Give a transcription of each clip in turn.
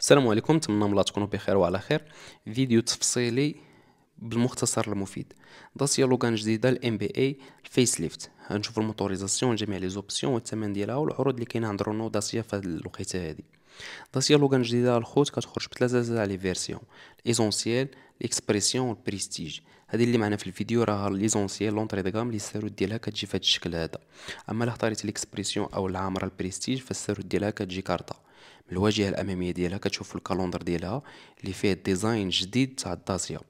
السلام عليكم نتمنى الله تكونوا بخير وعلى خير. فيديو تفصيلي بالمختصر المفيد. داسيا لوغان جديدة الام بي اي ال facelift غنشوفوا ال motorisation جميع les options والثمن ديالها والعروض اللي كاينة عند رونو داسيا في هذه الوقيتة هذه داسيا لوغان جديدة الخوت كتخرج بثلاثه تاع les versions l'Essentiel l'Expression وال Prestige هذه اللي معنا في الفيديو راه l'Essentiel l'entrée de gamme لي الساروت ديالها كتجي في هذا الشكل هذا. أما الا اختاريتي l'Expression أو العامره البريستيج فالساروت ديالها كتجي كارطة. الواجهة الأمامية ديالها كتشوف ال calandre ديالها اللي فيه design جديد تاع الداسيا.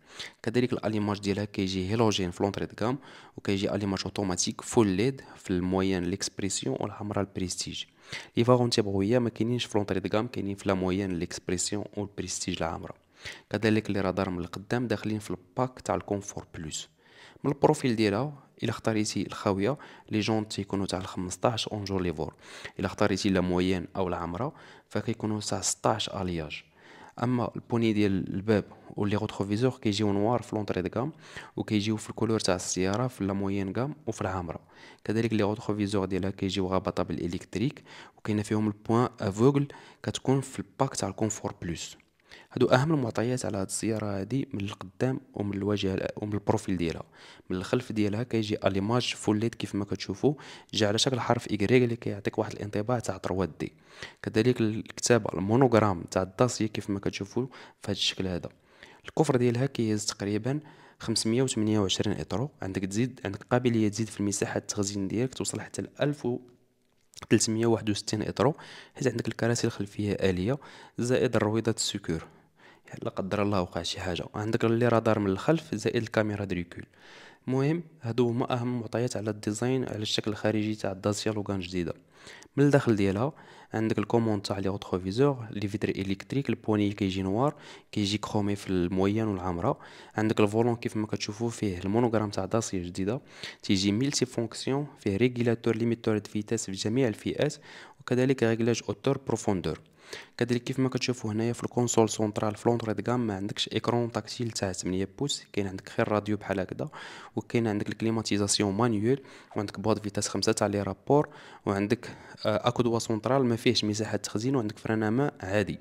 كذلك ال allumage ديالها كيجي halogène في l'entrée gamme وكيجي allumage automatique full LED في ال moyenne l'Expression والعامرة ال Prestige. les phares antibrouillard هي ما كاينينش في l'entrée gamme كاينين في la moyenne l'Expression وال Prestige العامره كذلك les radars من القدام داخلين في ال pack تاع ال confort plus من ال profil ديالها الا اختاريتي الخاوية les jantes تيكونوا تاع 15 enjoliveurs الا اختاريتي la moyenne أو العامره فكيكونوا تاع 16 alliage. أما ال poignée ديال الباب و les rétroviseurs كيجيو noir في l'entrée de gamme وكيجيو في ال couleur تاع السيارة في la moyenne gamme وفي العامره كذلك les rétroviseurs ديالها كيجيو rabattables بال électrique وكاينه فيهم ال points aveugles كتكون في ال pack تاع ال confort plus هادو أهم المعطيات على هاد السيارة هادي من القدام ومن الواجهه ومن ال profil ديالها. من الخلف ديالها كيجي allumage full كيف ما كتشوفوا جا على شكل حرف ايكغيك اللي كيعطيك واحد الانطباع تاع 3D. كذلك الكتابه ال monogramme تاع الداسية كيف ما كتشوفوا في هاد الشكل هذا. ال coffre ديالها كيهز تقريبا 528 اطرو عندك تزيد عندك قابلية تزيد في المساحة التخزين ديالك توصل حتى ل 1000 361 إطرو حيت عندك الكراسي الخلفيه آلية زائد الرويضات ال secours. لا قدر الله وقع شي حاجة. عندك les radars من الخلف زائد ال caméra de recul المهم هادو هما أهم المعطيات على ال design على الشكل الخارجي تاع الداسيا لوغان جديدة. من الداخل ديالها عندك ال commandes تاع les rétroviseurs les vitres électriques ال poignée كيجي noir كيجي chromé في ال moyenne والعامرة. عندك ال volant كيف ما كتشوفوا فيه ال monogramme تاع داسيا جديدة. تيجي multifonction فيه régulateur limiteur de vitesse في جميع الفئات وكذلك réglage hauteur profondeur كذلك كيف ما كتشوفوا هنايا في ال console centrale في l'entrée gamme ما عندكش écran tactile تاع 8 pouces كاين عندك غير راديو بحال هكذا وكاين عندك ال climatisation manuelle وعندك boîte de vitesse خمسة تاع les rapports وعندك accoudoir central ما فيهش مساحة تخزين وعندك frein عادي.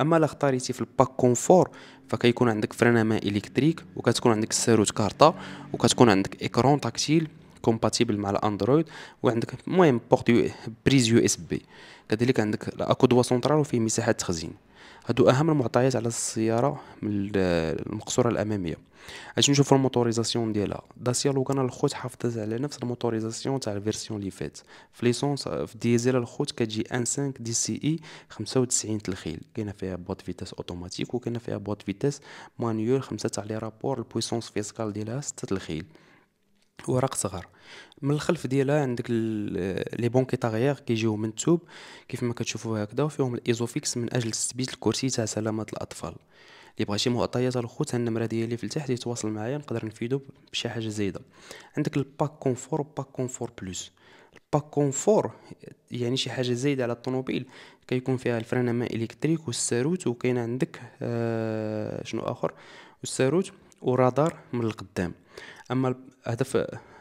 أما لا اختاريتي في ال pack confort فكيكون عندك frein électrique وكتكون عندك الساروت كارطه وكتكون عندك écran tactile compatible مع الأندرويد وعندك المهم port prise USB كذلك عندك accoudoir central وفيه مساحه تخزين. هادو أهم المعطيات على السيارة من المقصورة الأمامية. اش نشوفوا ال motorisation ديالها. داسيا لوغان الخوت حافظت على نفس ال motorisation تاع ال version اللي فات. في l'essence في ديزل الخوت كتجي ان 5 TCe 95 الخيل. كاينة فيها boîte vitesse automatique وكاينة فيها boîte vitesse manuelle خمسة تاع les rapports. ال puissance fiscale ديالها 6 الخيل. ورق صغار. من الخلف ديالها عندك les banquettes arrière كيجيو من التوب كيف ما كتشوفوا هكذا وفيهم ال ISOFIX من أجل تثبيت الكرسي تاع سلامة الأطفال. اللي بغى شي معطيات الخوت النمرة ديالي في التحت يتواصل معايا نقدر نفيدو بشي حاجة زايدة. عندك ال pack confort و pack confort plus ال pack confort يعني شي حاجة زايدة على الطوموبيل كيكون فيها ال frein à main électrique والساروت وكاين عندك آه شنو آخر؟ والساروت ورادار من القدام. أما هدف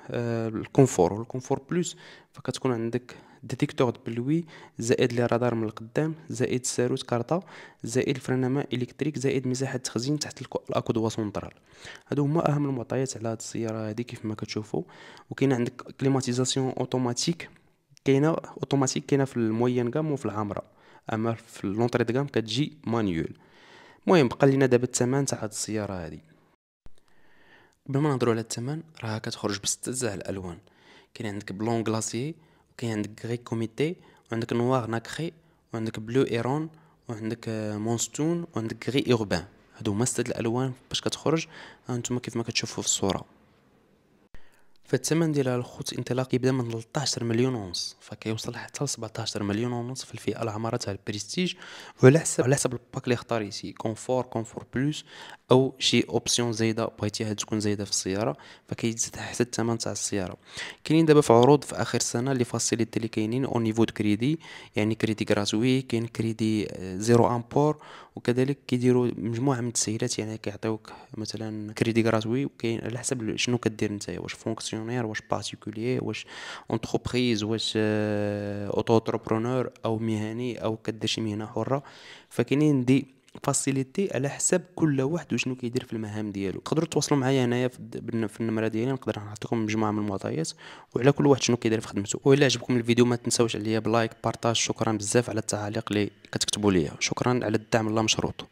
آه، ال confort وال confort plus فكتكون عندك détecteur pluie زائد les radars من القدام زائد الساروت كارطا زائد ال frein à main électrique زائد مساحة تخزين تحت ال accoudoir central هادو هما أهم المعطيات على هاد السيارة هادي كيف ما كتشوفوا وكاين عندك climatisation automatique كاينة أوتوماتيك كاينة في ال moyenne gamme وفي العامرة. أما في l'entrée gamme كتجي manuelle. المهم بقى لينا دابا الثمن تاع هاد السيارة هادي. قبل ما نهضروا على الثمن راها كتخرج بستة تاع الالوان. كاين عندك blanc glacier وكاين عندك gris comète وعندك noir nacré وعندك bleu iron وعندك moonstone وعندك gris urbain هادو هما ستة الالوان باش كتخرج. هانتوما كيف ما كتشوفوا في الصورة. فالثمن ديالها الخوت انطلاق يبدا من 13 مليون ونص فكيوصل حتى ل 17 مليون ونص في الفئة العامرة تاع البريستيج وعلى حسب على حسب ال pack اللي اختاريتي confort confort plus أو شي option زايدة بغيتيها تكون زايدة في السيارة فكيزيد حتى الثمن تاع السيارة. كاينين دابا في عروض في آخر السنة les facilités اللي كاينين au niveau crédit يعني crédit gratuit كاين crédit zéro apport وكذلك كيديروا مجموعة من التسهيلات يعني كيعطيوك مثلا crédit gratuit وكاين على حسب شنو كدير نتايا واش fonctionnaire واش particulier واش entreprise واش auto-entrepreneur أو مهني أو كدير شي مهنه حره فكاينين des facilités على حسب كل واحد وشنو كيدير في المهام ديالو تقدروا تواصلوا معايا هنايا في النمره ديالي نقدر نعطيكم مجموعه من المعطيات وعلى كل واحد شنو كيدير في خدمته والا عجبكم الفيديو ما تنساوش عليا بلايك بارطاج شكرا بزاف على التعاليق اللي كتكتبوا ليا شكرا على الدعم الله مشروط